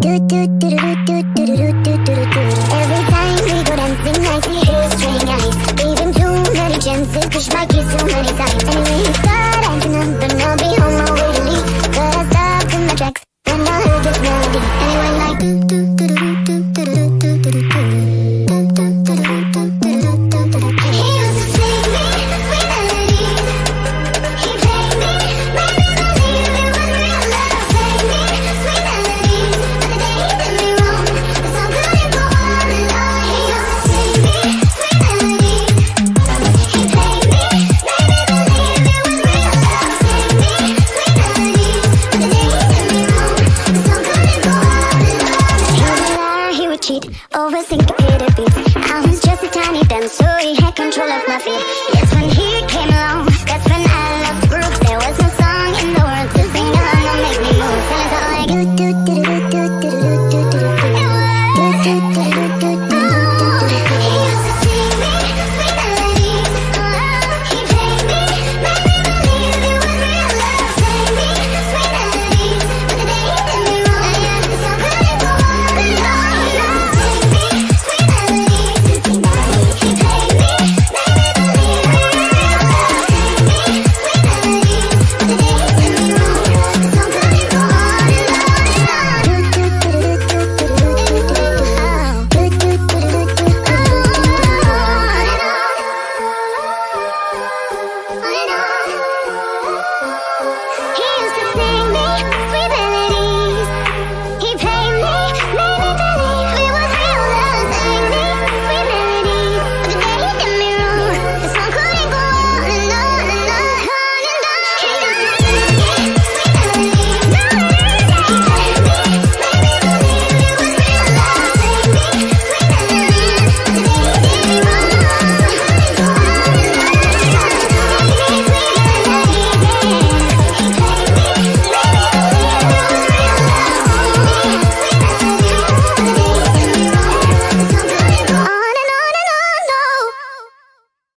do do do do do do syncopated beats I was just a tiny dancer, so he had control of my feet yes.